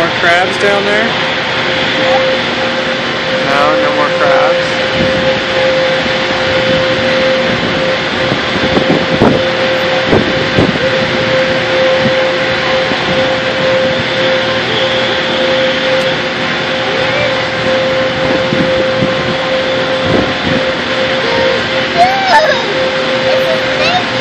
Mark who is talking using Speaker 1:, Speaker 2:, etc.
Speaker 1: more crabs down there.